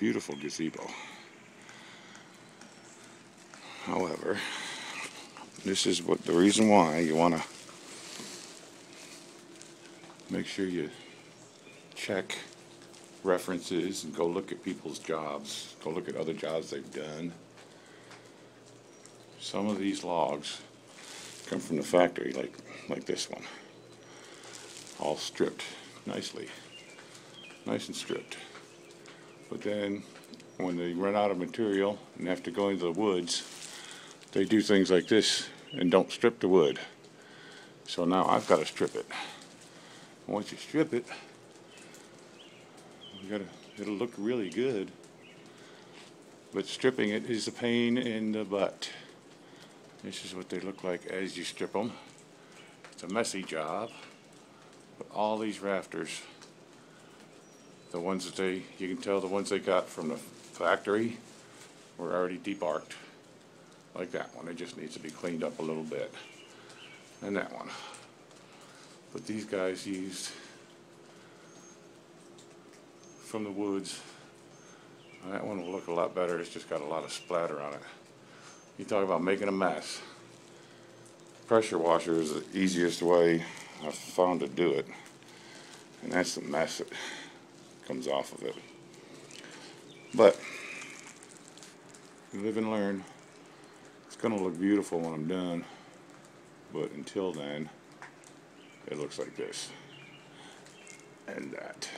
Beautiful gazebo. However, this is what the reason why you want to make sure you check references and go look at people's jobs. Go look at other jobs they've done. Some of these logs come from the factory, like like this one, all stripped nicely, nice and stripped. But then, when they run out of material and have to go into the woods, they do things like this and don't strip the wood. So now I've got to strip it. Once you strip it, you gotta, it'll look really good. But stripping it is a pain in the butt. This is what they look like as you strip them. It's a messy job. But all these rafters, the ones that they, you can tell the ones they got from the factory were already debarked. Like that one, it just needs to be cleaned up a little bit. And that one. But these guys used from the woods. That one will look a lot better, it's just got a lot of splatter on it. You talk about making a mess. Pressure washer is the easiest way I've found to do it. And that's the mess that comes off of it. But, live and learn. It's gonna look beautiful when I'm done. But until then, it looks like this. And that.